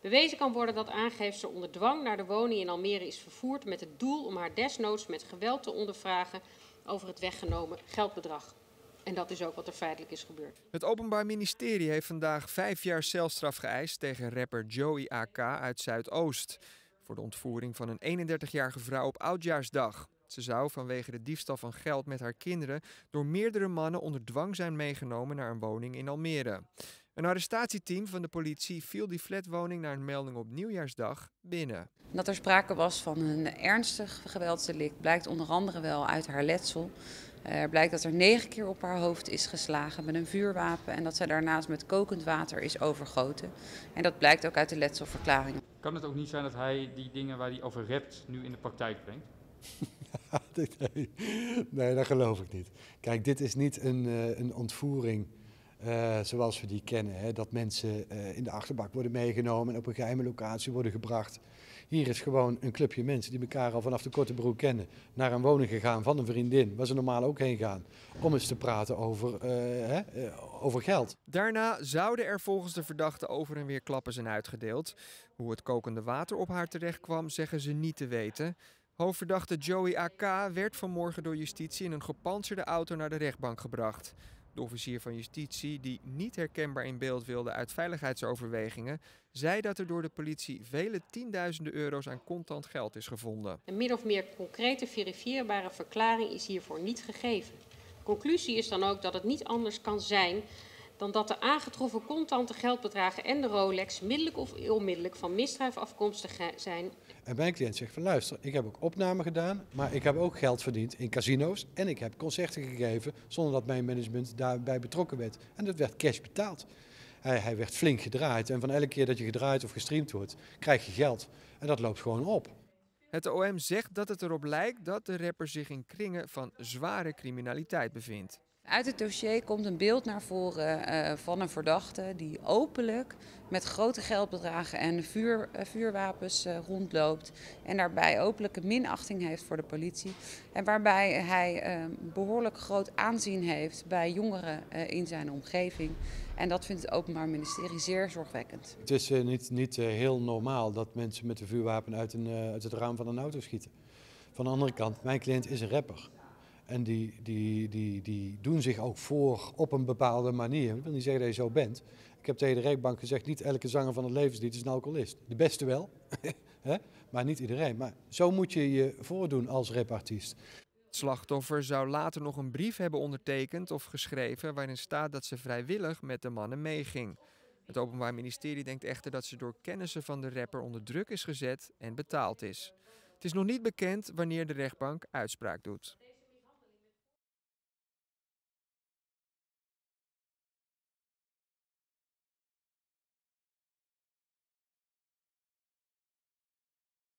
Bewezen kan worden dat aangeefster onder dwang naar de woning in Almere is vervoerd met het doel om haar desnoods met geweld te ondervragen over het weggenomen geldbedrag. En dat is ook wat er feitelijk is gebeurd. Het Openbaar Ministerie heeft vandaag vijf jaar celstraf geëist tegen rapper Joey AK uit Zuidoost. Voor de ontvoering van een 31-jarige vrouw op Oudjaarsdag. Ze zou vanwege de diefstal van geld met haar kinderen door meerdere mannen onder dwang zijn meegenomen naar een woning in Almere. Een arrestatieteam van de politie viel die flatwoning naar een melding op nieuwjaarsdag binnen. Dat er sprake was van een ernstig geweldsdelict blijkt onder andere wel uit haar letsel. Er blijkt dat er negen keer op haar hoofd is geslagen met een vuurwapen en dat zij daarnaast met kokend water is overgoten. En dat blijkt ook uit de letselverklaring. Kan het ook niet zijn dat hij die dingen waar hij over rapt nu in de praktijk brengt? nee, nee, dat geloof ik niet. Kijk, dit is niet een, uh, een ontvoering uh, zoals we die kennen. Hè? Dat mensen uh, in de achterbak worden meegenomen en op een geheime locatie worden gebracht. Hier is gewoon een clubje mensen die elkaar al vanaf de korte broek kennen. Naar een woning gegaan van een vriendin, waar ze normaal ook heen gaan. Om eens te praten over, hè? over geld. Daarna zouden er volgens de verdachte over en weer klappen zijn uitgedeeld. Hoe het kokende water op haar terecht kwam, zeggen ze niet te weten. Hoofdverdachte Joey AK werd vanmorgen door justitie in een gepantserde auto naar de rechtbank gebracht. De officier van justitie, die niet herkenbaar in beeld wilde uit veiligheidsoverwegingen, zei dat er door de politie vele tienduizenden euro's aan contant geld is gevonden. Een min of meer concrete verifieerbare verklaring is hiervoor niet gegeven. Conclusie is dan ook dat het niet anders kan zijn dan dat de aangetroffen contante geldbedragen en de Rolex middelijk of onmiddellijk van misdrijf afkomstig zijn. En mijn cliënt zegt van luister, ik heb ook opname gedaan, maar ik heb ook geld verdiend in casino's en ik heb concerten gegeven zonder dat mijn management daarbij betrokken werd. En dat werd cash betaald. Hij, hij werd flink gedraaid en van elke keer dat je gedraaid of gestreamd wordt, krijg je geld. En dat loopt gewoon op. Het OM zegt dat het erop lijkt dat de rapper zich in kringen van zware criminaliteit bevindt. Uit het dossier komt een beeld naar voren uh, van een verdachte die openlijk met grote geldbedragen en vuur, uh, vuurwapens uh, rondloopt. En daarbij openlijke minachting heeft voor de politie. En waarbij hij behoorlijk groot aanzien heeft bij jongeren in zijn omgeving. En dat vindt het Openbaar Ministerie zeer zorgwekkend. Het is niet, niet heel normaal dat mensen met een vuurwapen uit, een, uit het raam van een auto schieten. Van de andere kant, mijn cliënt is een rapper. En die, die, die, die doen zich ook voor op een bepaalde manier. Ik wil niet zeggen dat je zo bent. Ik heb tegen de rechtbank gezegd, niet elke zanger van het levenslied is een alcoholist. De beste wel, maar niet iedereen. Maar zo moet je je voordoen als rapartiest. Het slachtoffer zou later nog een brief hebben ondertekend of geschreven waarin staat dat ze vrijwillig met de mannen meeging. Het Openbaar Ministerie denkt echter dat ze door kennissen van de rapper onder druk is gezet en betaald is. Het is nog niet bekend wanneer de rechtbank uitspraak doet.